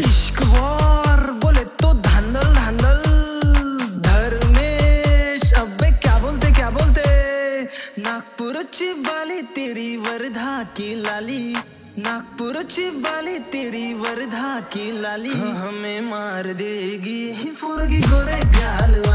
इश्क वॉर बोले तो धांधल धर्मेश अबे क्या बोलते क्या बोलते? नागपुरची बाली तेरी वर्धा की लाली। नागपुरची बाली तेरी वर्धा की लाली। हमें मार देगी फुरगी गोरे गाल।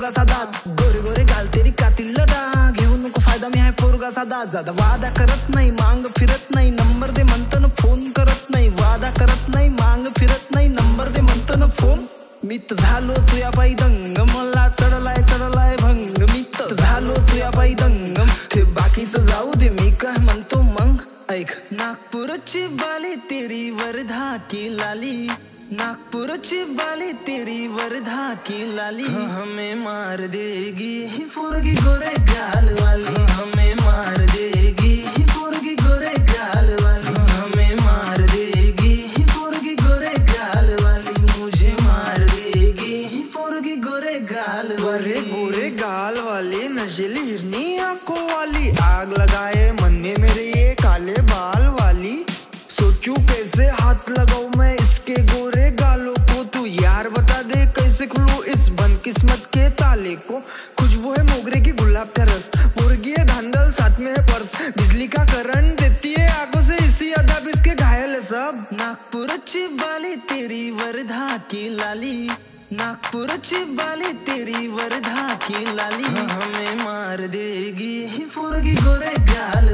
पोरगा साधा गोरे गोरे गाल तेरी कातील लदा घेऊ नको फायदा मी आहे पोरगा साधा जादा वादा करत नाही मांग फिरत नाही. नंबर दे म्हणतो ना फोन करत नाही. वादा करत नाही मांग फिरत नाही. नंबर दे म्हणतो ना फोन. मी तर झालो तुया पायी दंग. मला चढलाय चढलाय भंग. मी तर झालो तुया पायी दंग. ते बाकीचं जाऊ दे मी काय म्हणतो मग? ऐक नागपूरची बाली तेरी वर्धा की लाली? नागपूरची बाली तेरी वर्धा की लाली। हमें मार देगी। ही फुरगी गोरे गाल वाली। हमें मार देगी। ही फुरगी गोरे गाल वाली। हमें मार देगी। ही फुरगी गोरे गाल वाली। मुझे मार देगी। ही फुरगी गोरे गाल वाली। गोरे गाल वाली नशीली हिरनी आँखों वाली। आग लगाए ताले को। खुशबू है मोगरे की गुलाब का रस मुर्गी है धांधल, साथ में है पर्स। बिजली का करंट देती है आँखों से, इसी अदब इसके घायल है सब। नागपूरची बाली, तेरी वर्धा की लाली। नागपूरची बाली, तेरी वर्धा की लाली। हमें मार देगी फुरगी गोरे गाल